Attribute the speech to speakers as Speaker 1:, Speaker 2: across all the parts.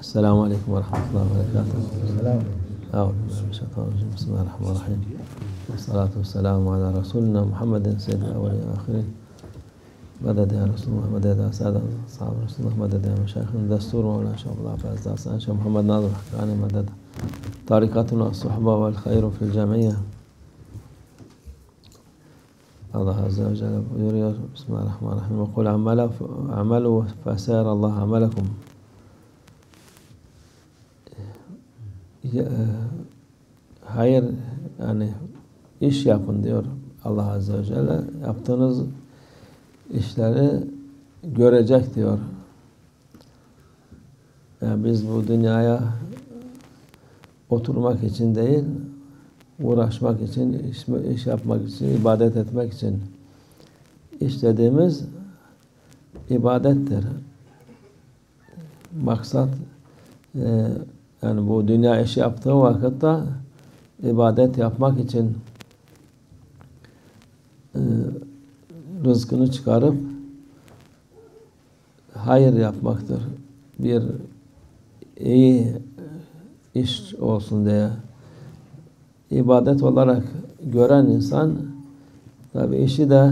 Speaker 1: السلام عليكم ورحمة الله وبركاته.
Speaker 2: السلام.
Speaker 1: أعوذ بالله من الشيطان الرجيم. بسم الله الرحمن الرحيم. والصلاة والسلام على رسولنا محمد سيد الأولين والآخرين. مدد يا رسول الله مدد يا سادة أصحاب رسول الله مدد يا مشايخنا دستور مولانا شيخ الله عباس داستان شيخ محمد ناظر حقاني مدد. طريقتنا الصحبة والخير في الجمعية. الله عز وجل يريد. بسم الله الرحمن الرحيم. يقول اعملوا اعملوا فسيرى الله عملكم. Hayır yani iş yapın diyor Allah Azze ve Celle. Yaptığınız işleri görecek diyor. Yani biz bu dünyaya oturmak için değil, uğraşmak için, iş, iş yapmak için, ibadet etmek için işlediğimiz ibadettir. Maksat e, yani bu dünya işi yaptığı vakitte ibadet yapmak için e, rızkını çıkarıp hayır yapmaktır. Bir iyi iş olsun diye ibadet olarak gören insan tabi işi de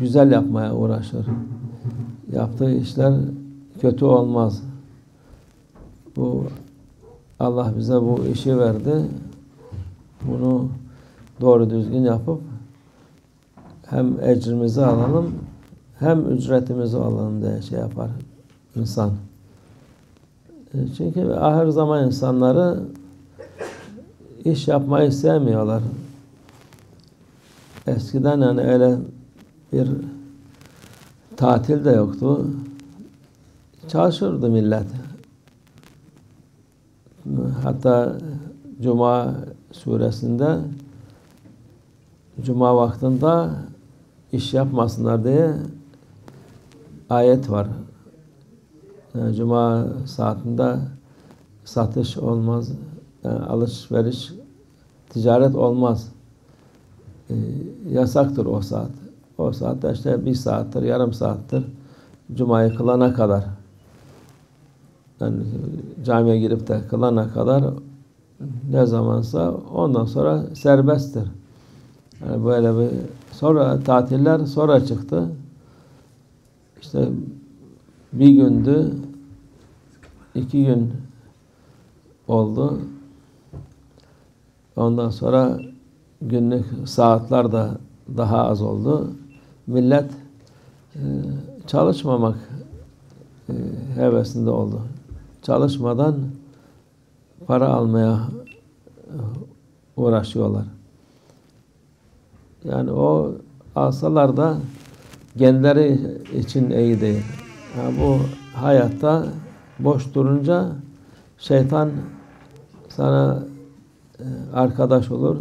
Speaker 1: güzel yapmaya uğraşır. Yaptığı işler kötü olmaz. Bu Allah bize bu işi verdi. Bunu doğru düzgün yapıp hem ecrimizi alalım hem ücretimizi alalım diye şey yapar insan. Çünkü ahir zaman insanları iş yapmayı sevmiyorlar. Eskiden yani öyle bir tatil de yoktu. Çalışırdı millet. Hatta Cuma suresinde Cuma vaktinde iş yapmasınlar diye ayet var. Yani Cuma saatinde satış olmaz, yani alışveriş, ticaret olmaz. E, yasaktır o saat. O saatte işte bir saattir, yarım saattir. Cuma'yı kılana kadar. Yani camiye girip de kılana kadar ne zamansa ondan sonra serbesttir. Yani böyle bir sonra tatiller sonra çıktı. İşte bir gündü, iki gün oldu. Ondan sonra günlük saatler de daha az oldu. Millet e, çalışmamak e, hevesinde oldu. Çalışmadan para almaya uğraşıyorlar. Yani o alsalar da kendileri için iyi değil. Yani bu hayatta boş durunca şeytan sana arkadaş olur,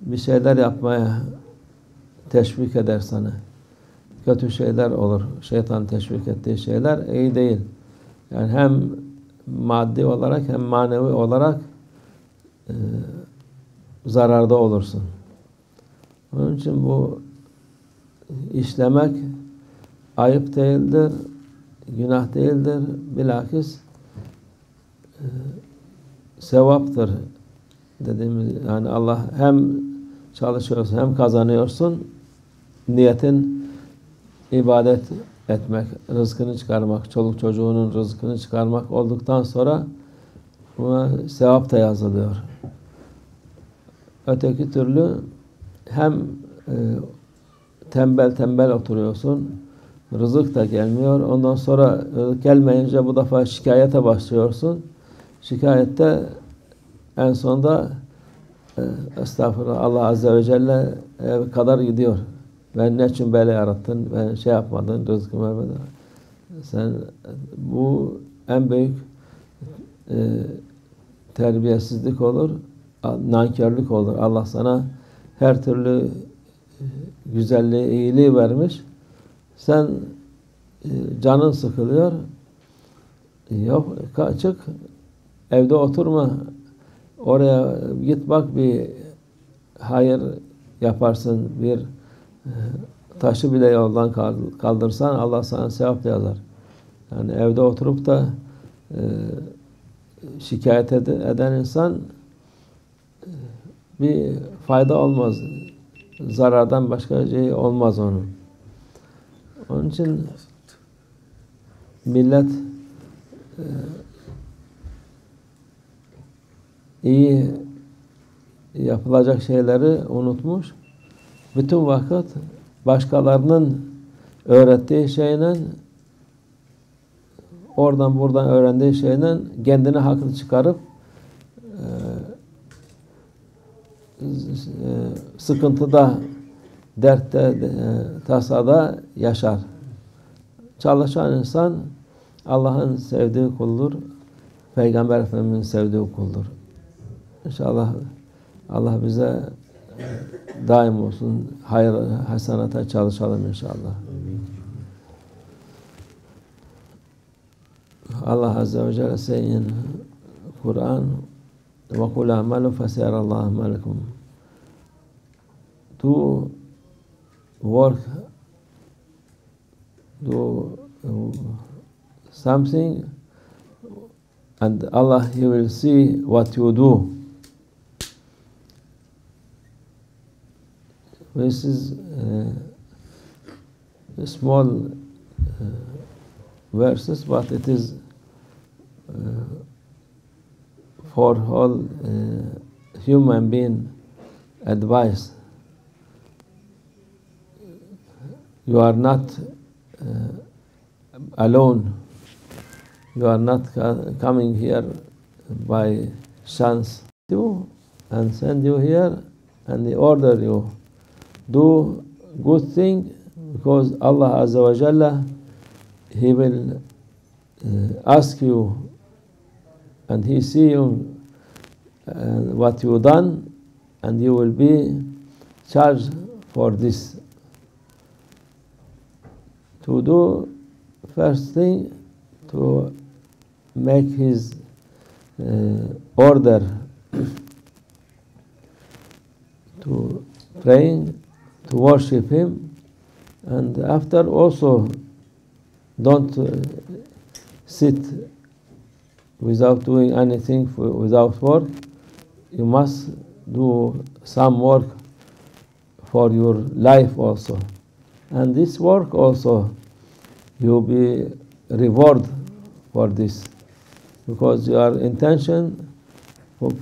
Speaker 1: bir şeyler yapmaya teşvik eder sana. Kötü şeyler olur. Şeytan teşvik ettiği şeyler iyi değil. Yani hem maddi olarak hem manevi olarak e, zararda olursun. Onun için bu işlemek ayıp değildir, günah değildir. Bilakis e, sevaptır dediğimiz yani Allah hem çalışıyorsun hem kazanıyorsun niyetin ibadet etmek, rızkını çıkarmak, çoluk çocuğunun rızkını çıkarmak olduktan sonra buna sevap da yazılıyor. Öteki türlü hem e, tembel tembel oturuyorsun, rızık da gelmiyor. Ondan sonra rızık gelmeyince bu defa şikayete başlıyorsun. Şikayette en sonunda e, estağfurullah Allah Azze ve Celle e, kadar gidiyor. Ben ne için böyle yarattın? Ben şey yapmadın, rızkımı vermedin. Sen bu en büyük e, terbiyesizlik olur, nankörlük olur. Allah sana her türlü güzelliği, iyiliği vermiş. Sen e, canın sıkılıyor. Yok, çık evde oturma. Oraya git bak bir hayır yaparsın, bir taşı bile yoldan kaldırsan Allah sana sevap yazar. Yani evde oturup da e, şikayet eden insan e, bir fayda olmaz. Zarardan başka şey olmaz onun. Onun için millet e, iyi yapılacak şeyleri unutmuş. Bütün vakit başkalarının öğrettiği şeyle oradan buradan öğrendiği şeyle kendine haklı çıkarıp e, sıkıntıda, dertte, e, tasada yaşar. Çalışan insan Allah'ın sevdiği kuldur. Peygamber Efendimiz'in sevdiği kuldur. İnşallah Allah bize daim olsun. Hayır, hasenata çalışalım inşallah. Allah Azze ve Celle say in Quran وَقُلْ اَعْمَلُوا فَسَيَرَ اللّٰهُ مَلَكُمْ Do work, do something and Allah He will see what you do. This is uh, small uh, verses, but it is uh, for all uh, human being advice. You are not uh, alone. You are not coming here by chance. You and send you here and they order you do good thing because Allah Azza wa Jalla He will uh, ask you and He see you uh, what you done and you will be charged for this. To do first thing to make His uh, order to praying to worship Him, and after also don't uh, sit without doing anything for, without work. You must do some work for your life also, and this work also you'll be reward for this. Because your intention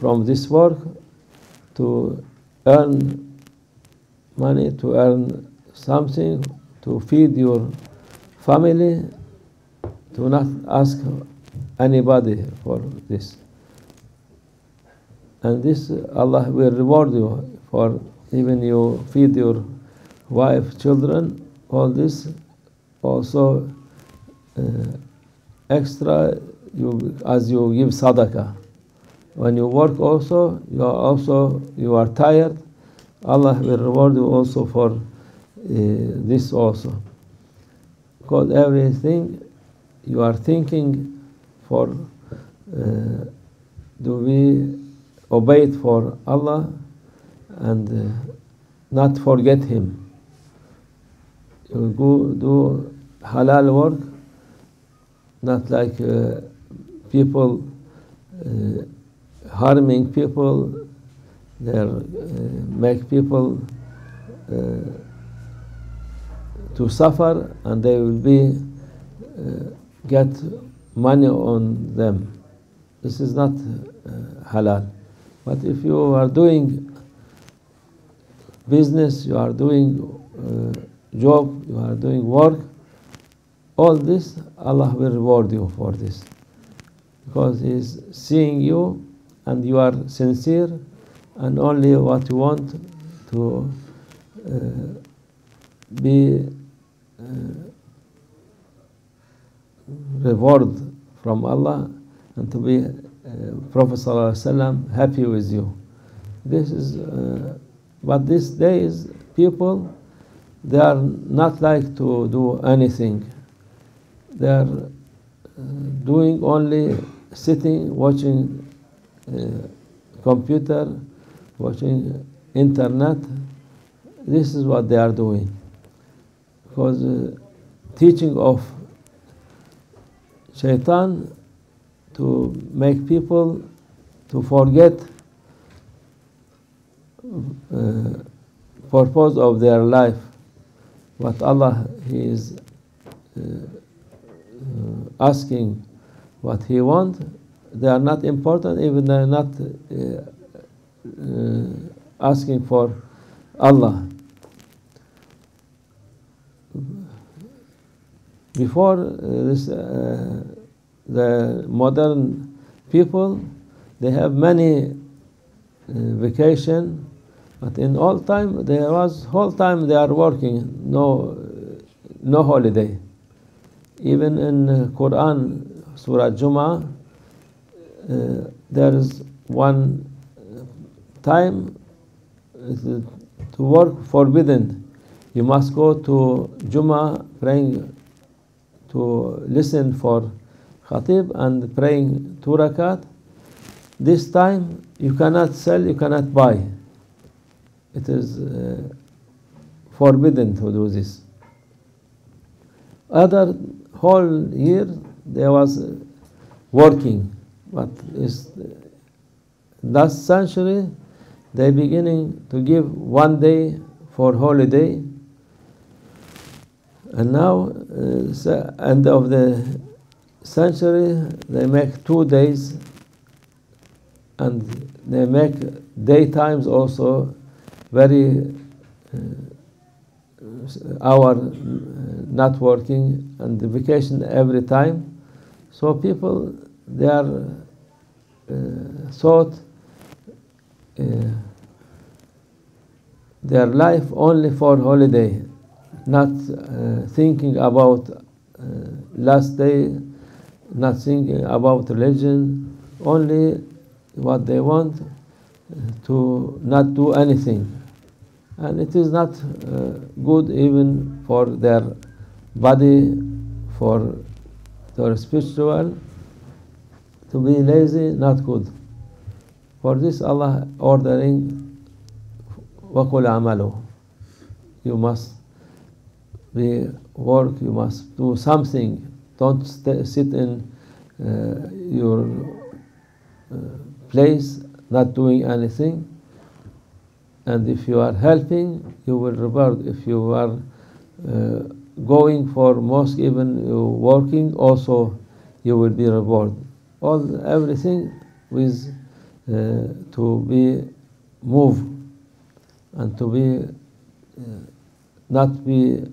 Speaker 1: from this work to earn money to earn something to feed your family, do not ask anybody for this. And this Allah will reward you for even you feed your wife, children, all this also uh, extra you as you give sadaqah. When you work also, you are also you are tired, Allah will reward you also for uh, this also. Because everything you are thinking for uh, do we obey it for Allah and uh, not forget Him. You go do halal work, not like uh, people uh, harming people they uh, make people uh, to suffer and they will be uh, get money on them. This is not halal. But if you are doing business, you are doing uh, job, you are doing work, all this Allah will reward you for this. Because He is seeing you and you are sincere and only what you want to uh, be uh, reward from Allah and to be uh, Prophet ﷺ happy with you. This is, uh, but these days people they are not like to do anything. They are uh, doing only sitting watching uh, computer watching internet. This is what they are doing. Because uh, teaching of shaitan to make people to forget uh, purpose of their life what Allah he is uh, uh, asking what he want they are not important even they are not uh, asking for Allah. Before uh, this uh, the modern people they have many uh, vacation but in all time there was whole time they are working no no holiday. Even in uh, Quran Surah Juma uh, there is one time to work forbidden you must go to Juma praying to listen for khatib and praying two rakat. This time you cannot sell, you cannot buy. It is uh, forbidden to do this. Other whole year there was working, but is last century they beginning to give one day for holiday and now, uh, end of the century, they make two days, and they make daytimes also very uh, hour not working and vacation every time. So people they are uh, thought uh, their life only for holiday not uh, thinking about uh, last day, not thinking about religion, only what they want to not do anything. And it is not uh, good even for their body, for their spiritual. To be lazy, not good. For this, Allah ordering, وَقُلْ عَمَلُوا You must be work, you must do something. Don't st- sit in uh, your uh, place not doing anything. And if you are helping, you will reward. If you are uh, going for mosque, even you working, also you will be rewarded. All everything with uh, to be move and to be uh, not be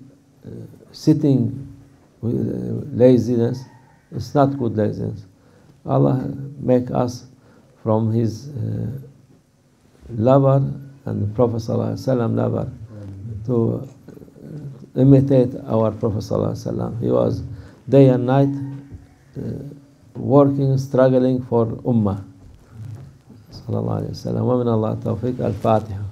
Speaker 1: uh, sitting with uh, laziness. It's not good laziness. Allah make us from His uh, lover and the Prophet ﷺ lover to imitate our Prophet ﷺ. He was day and night working, struggling for Ummah. صلى الله عليه وسلم ومن الله التوفيق الفاتحة